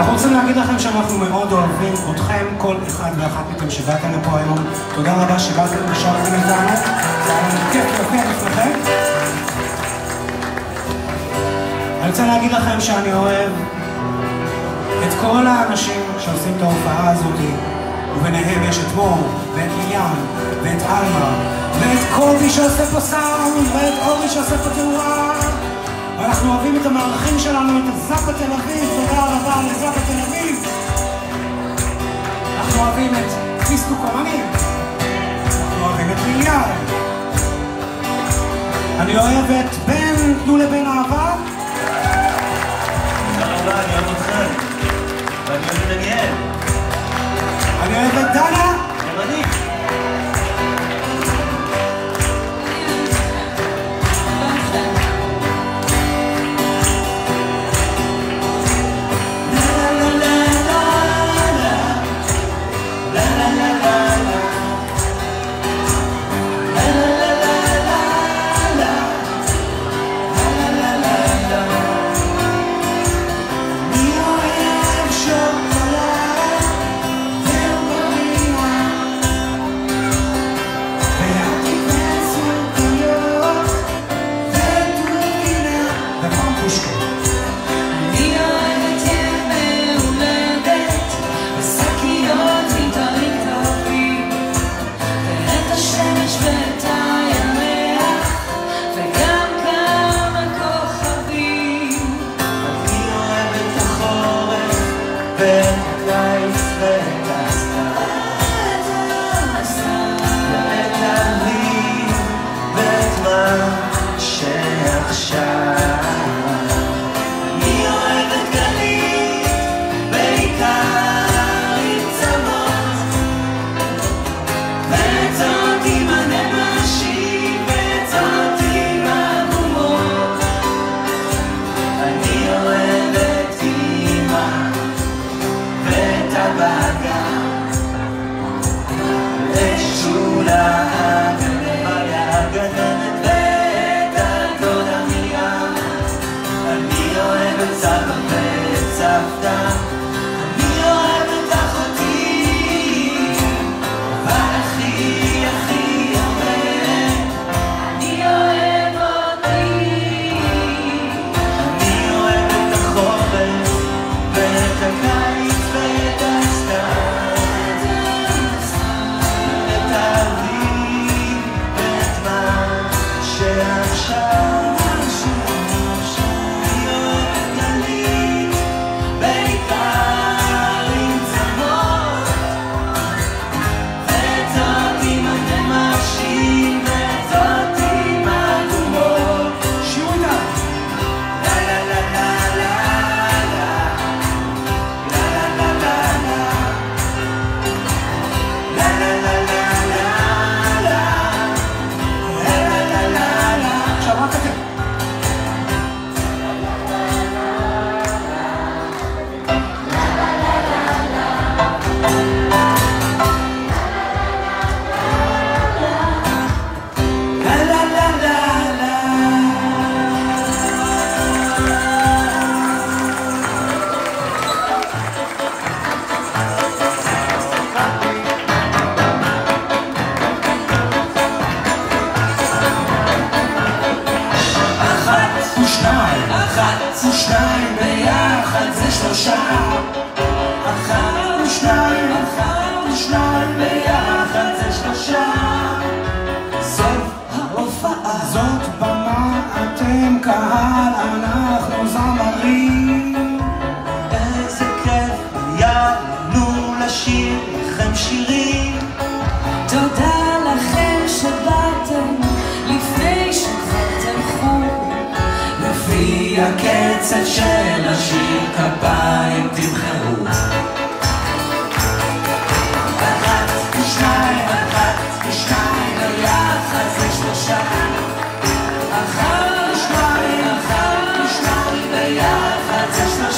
אנחנו רוצים להגיד לכם שאנחנו מאוד אוהבים אתכם, כל אחד ואחת מכם שבאתם לפה היום. תודה רבה שבאתם ושרתם איתנו. זה היה לנו כיף להופיע בפניכם. אני רוצה להגיד לכם שאני אוהב את כל האנשים שעושים את ההופעה הזאת, וביניהם יש את מור, ואת מיליאן, ואת עלמה, ואת כל מי שעושה פה סאונד, ואת אורי שעושה פה תאורה. ואנחנו אוהבים את המארחים שלנו, את זאפה תל אביב, תודה רבה לזאפה תל אביב. אנחנו אוהבים את פיסטוק אמנים, אנחנו אוהבים את מיליארד. אני אוהב את בן, תנו לבן אהבה. תודה רבה, אני אוהב אתכם. ואני אוהב את דניאל. אני אוהב את דנה. שולה הגננת ואת הדודה מרים אני אוהב את סבא ואת סבתא. אני אחת ושניים ביחד זה שלושה. קצת של השיר כפיים תבחרו. אחת ושניים, אחת ושניים, ביחד זה שלושה. אחת ושניים, אחת ושניים, ביחד זה שלושה.